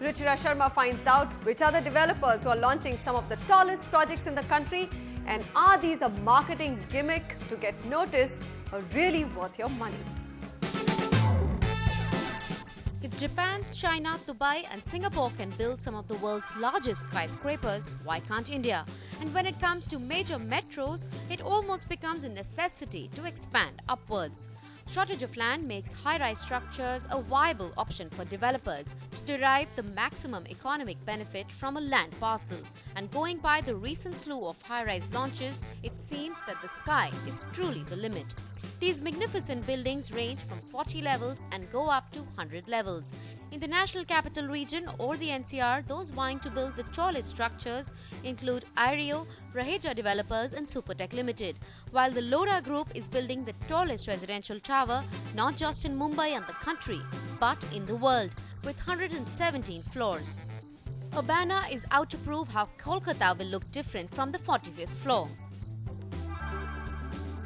Ruchira Sharma finds out which are the developers who are launching some of the tallest projects in the country and are these a marketing gimmick to get noticed or really worth your money? If Japan, China, Dubai and Singapore can build some of the world's largest skyscrapers, why can't India? And when it comes to major metros, it almost becomes a necessity to expand upwards. Shortage of land makes high-rise structures a viable option for developers to derive the maximum economic benefit from a land parcel. And going by the recent slew of high-rise launches, it seems that the sky is truly the limit. These magnificent buildings range from 40 levels and go up to 100 levels. In the National Capital Region or the NCR, those vying to build the tallest structures include Ireo, Raheja Developers and Supertech Limited, while the Lodha Group is building the tallest residential tower not just in Mumbai and the country, but in the world, with 117 floors. Urbana is out to prove how Kolkata will look different from the 45th floor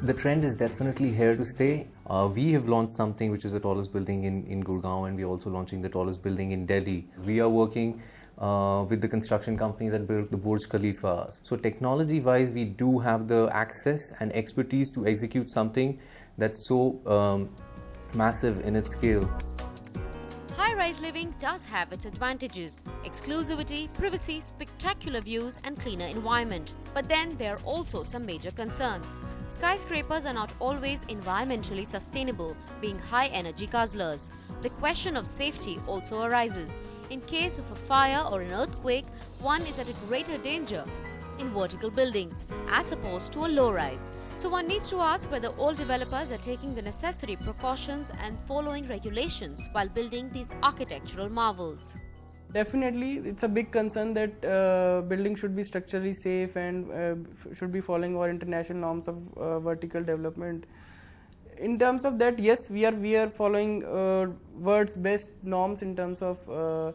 the trend is definitely here to stay. Uh, we have launched something which is the tallest building in, in Gurgaon and we're also launching the tallest building in Delhi. We are working uh, with the construction company that built the Burj Khalifa. So technology wise, we do have the access and expertise to execute something that's so um, massive in its scale. High-rise living does have its advantages. Exclusivity, privacy, spectacular views and cleaner environment. But then there are also some major concerns. Skyscrapers are not always environmentally sustainable, being high energy guzzlers. The question of safety also arises. In case of a fire or an earthquake, one is at a greater danger in vertical buildings as opposed to a low rise. So one needs to ask whether all developers are taking the necessary precautions and following regulations while building these architectural marvels. Definitely, it's a big concern that uh, building should be structurally safe and uh, should be following our international norms of uh, vertical development. In terms of that, yes, we are we are following uh, world's best norms in terms of uh,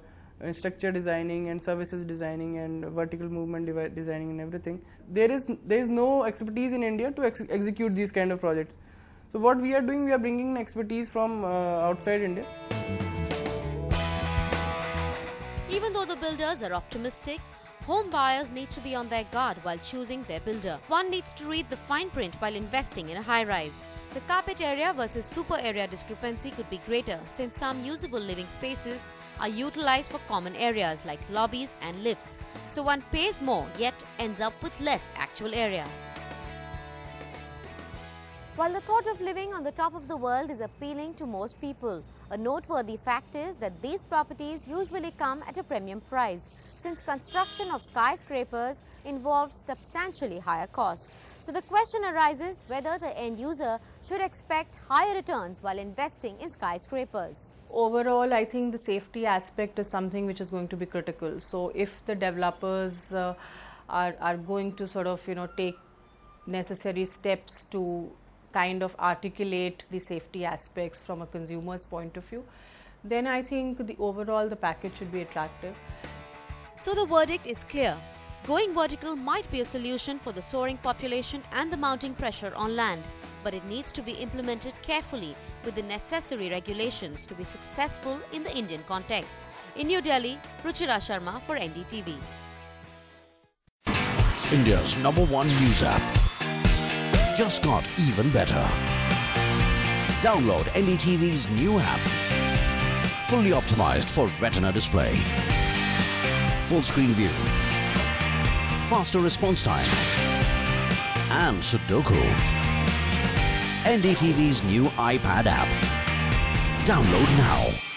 structure designing and services designing and vertical movement designing and everything. There is there is no expertise in India to ex execute these kind of projects. So what we are doing, we are bringing expertise from uh, outside India. The builders are optimistic, home buyers need to be on their guard while choosing their builder. One needs to read the fine print while investing in a high-rise. The carpet area versus super area discrepancy could be greater since some usable living spaces are utilized for common areas like lobbies and lifts, so one pays more yet ends up with less actual area. While the thought of living on the top of the world is appealing to most people, a noteworthy fact is that these properties usually come at a premium price since construction of skyscrapers involves substantially higher cost. So the question arises whether the end user should expect higher returns while investing in skyscrapers overall, I think the safety aspect is something which is going to be critical. So if the developers uh, are, are going to sort of, you know, take necessary steps to kind of articulate the safety aspects from a consumer's point of view, then I think the overall the package should be attractive. So the verdict is clear. Going vertical might be a solution for the soaring population and the mounting pressure on land but it needs to be implemented carefully with the necessary regulations to be successful in the Indian context. In New Delhi, Ruchira Sharma for NDTV. India's number one news app just got even better. Download NDTV's new app. Fully optimized for retina display. Full screen view. Faster response time. And Sudoku. NDTV's new iPad app. Download now.